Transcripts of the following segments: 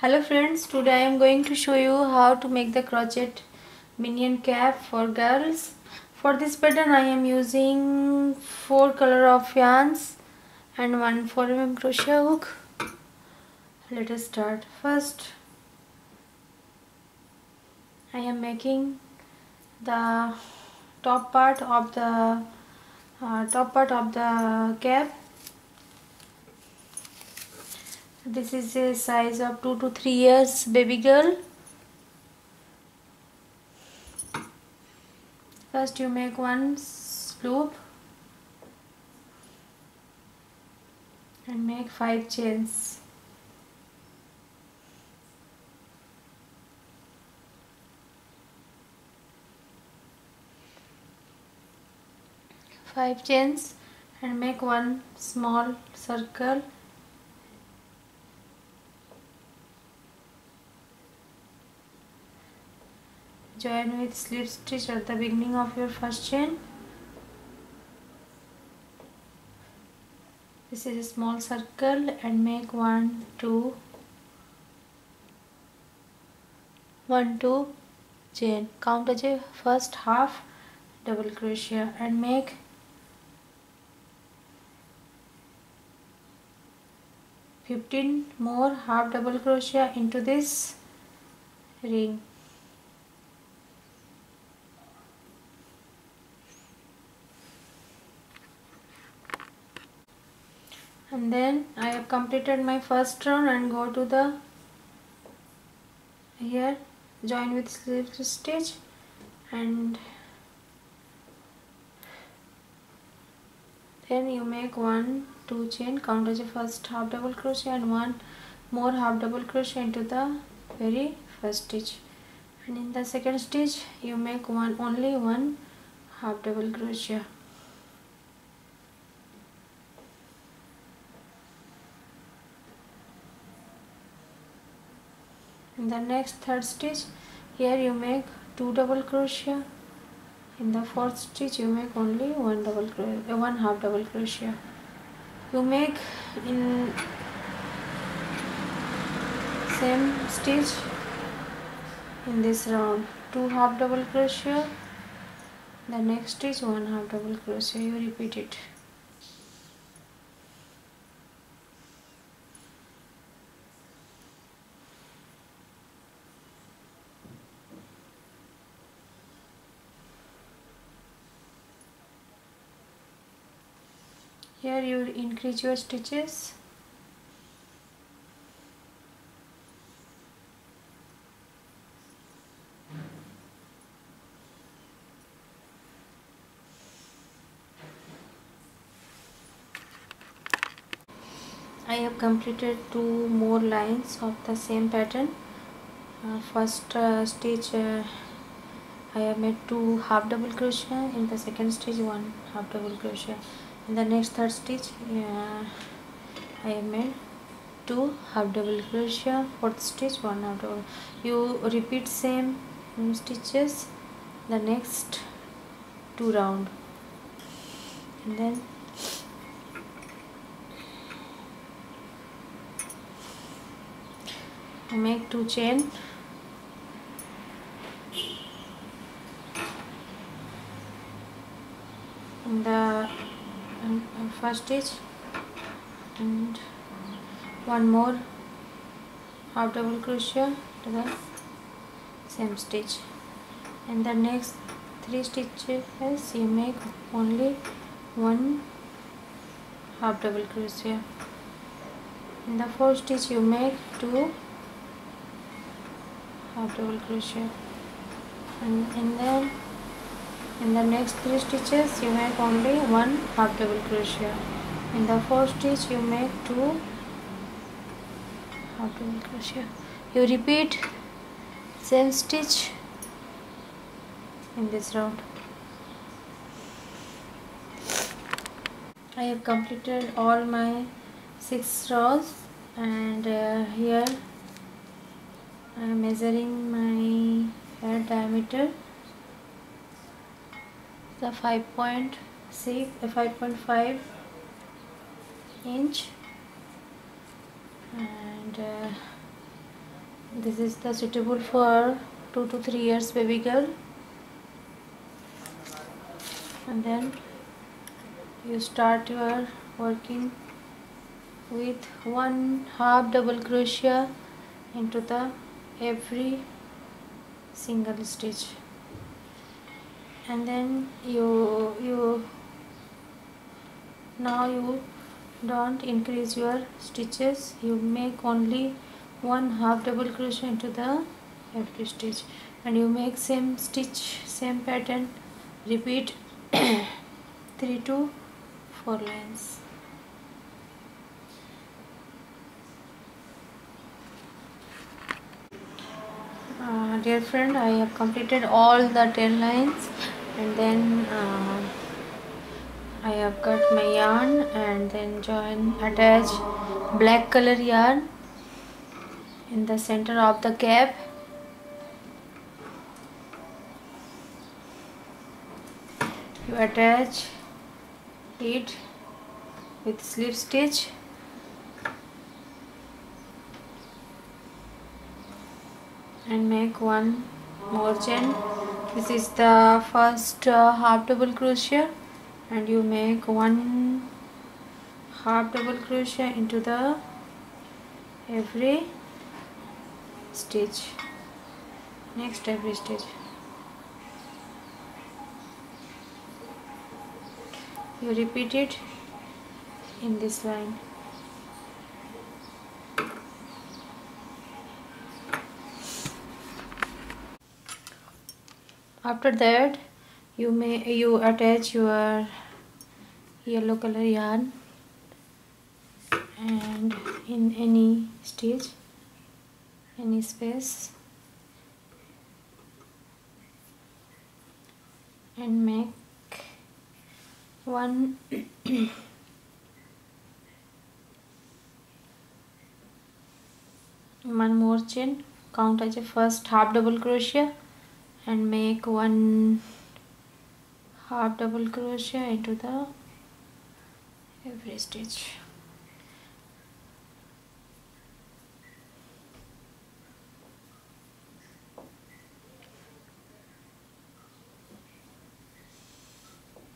hello friends today i am going to show you how to make the crochet minion cap for girls. For this pattern i am using four color of yarns and one 4 mm crochet hook. Let us start first. I am making the top part of the uh, top part of the cap this is a size of 2 to 3 years baby girl. First you make one loop and make 5 chains. Five chains and make one small circle join with slip stitch at the beginning of your first chain this is a small circle and make one two one two chain count as a first half double crochet and make Fifteen more half double crochet into this ring and then I have completed my first round and go to the here join with slip stitch and then you make one two chain count as a first half double crochet and one more half double crochet into the very first stitch. And in the second stitch you make one only one half double crochet in the next third stitch here you make two double crochet. In the fourth stitch you make only one double crochet one half double crochet. You make in same stitch in this round two half double crochet. The next stitch one half double crochet. You repeat it here you increase your stitches. I have completed two more lines of the same pattern. Uh, first uh, stitch uh, I have made two half double crochet in the second stitch one half double crochet in the next third stitch uh, I made two half double crochet fourth stitch one half double. You repeat same stitches the next two round. And then make two chain in the first stitch and one more. Half double crochet to the same stitch. And the next three stitches you make only one half double crochet. In the fourth stitch you make two half double crochet. And, and then in the next three stitches you make only one half double crochet. In the fourth stitch you make two half double crochet. You repeat same stitch in this round. I have completed all my six rows and uh, here I am measuring my hair diameter the 5.6 5.5 inch. And uh, this is the suitable for 2 to 3 years baby girl. And then you start your working with one half double crochet into the every single stitch and then you you now you don't increase your stitches. You make only one half double crochet into the every stitch. And you make same stitch same pattern. Repeat 3 to 4 lines. Uh, dear friend I have completed all the 10 lines and then uh, I have cut my yarn and then join attach black color yarn in the center of the gap you attach it with slip stitch. And make one more chain this is the first uh, half double crochet and you make one half double crochet into the every stitch. Next every stitch. You repeat it in this line after that you may you attach your yellow color yarn and in any stitch any space and make one one more chain. Count as a first half double crochet and make one half double crochet into the every stitch.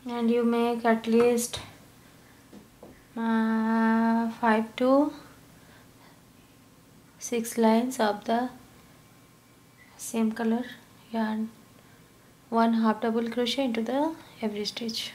And you make at least uh, 5 to 6 lines of the same color yarn one half double crochet into the every stitch